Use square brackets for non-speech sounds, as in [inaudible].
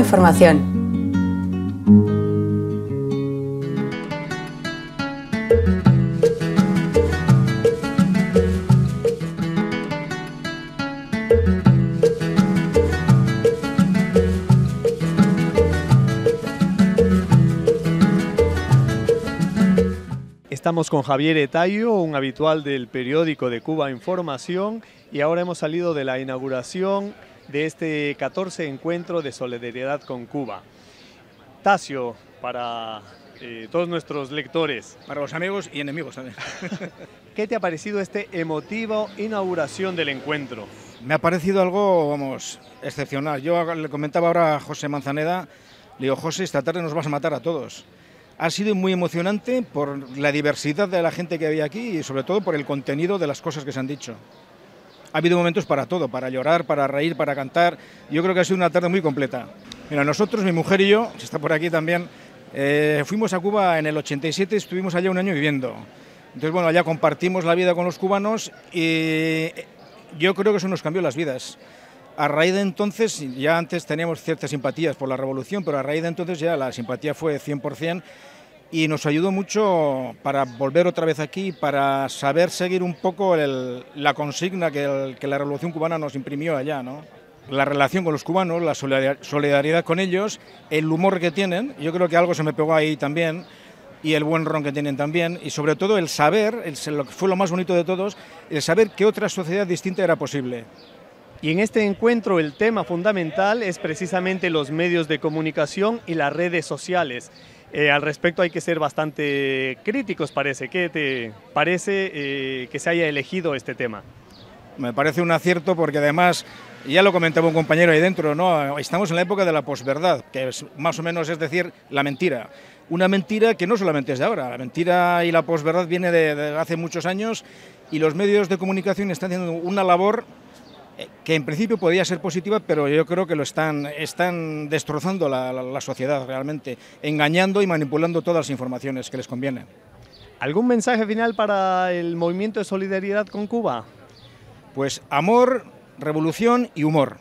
Información. Estamos con Javier Etayo, un habitual del periódico de Cuba Información, y ahora hemos salido de la inauguración de este 14 encuentro de solidaridad con Cuba. Tasio, para eh, todos nuestros lectores. Para los amigos y enemigos también. [laughs] ¿Qué te ha parecido este emotivo inauguración del encuentro? Me ha parecido algo, vamos, excepcional. Yo le comentaba ahora a José Manzaneda, le digo, José, esta tarde nos vas a matar a todos. Ha sido muy emocionante por la diversidad de la gente que había aquí y sobre todo por el contenido de las cosas que se han dicho. Ha habido momentos para todo, para llorar, para reír, para cantar. Yo creo que ha sido una tarde muy completa. Mira, nosotros, mi mujer y yo, que está por aquí también, eh, fuimos a Cuba en el 87, estuvimos allá un año viviendo. Entonces, bueno, allá compartimos la vida con los cubanos y yo creo que eso nos cambió las vidas. A raíz de entonces, ya antes teníamos ciertas simpatías por la revolución, pero a raíz de entonces ya la simpatía fue 100% y nos ayudó mucho para volver otra vez aquí, para saber seguir un poco la consigna que, la Revolución Cubana nos imprimió allá, ¿no? La relación con los cubanos, la solidaridad con ellos, el humor que tienen, yo creo que algo se me pegó ahí también, y el buen ron que tienen también, y sobre todo el saber, lo que fue lo más bonito de todos, el saber que otra sociedad distinta era posible. Y en este encuentro el tema fundamental es precisamente los medios de comunicación y las redes sociales. Eh, al respecto hay que ser bastante críticos, parece. ¿Qué te parece eh, que se haya elegido este tema? Me parece un acierto porque además, ya lo comentaba un compañero ahí dentro, ¿no? estamos en la época de la posverdad, que es más o menos es decir, la mentira. Una mentira que no solamente es de ahora, la mentira y la posverdad viene de hace muchos años y los medios de comunicación están haciendo una labor que en principio podía ser positiva, pero yo creo que lo están, están destrozando la, sociedad realmente, engañando y manipulando todas las informaciones que les convienen. ¿Algún mensaje final para el movimiento de solidaridad con Cuba? Pues amor, revolución y humor.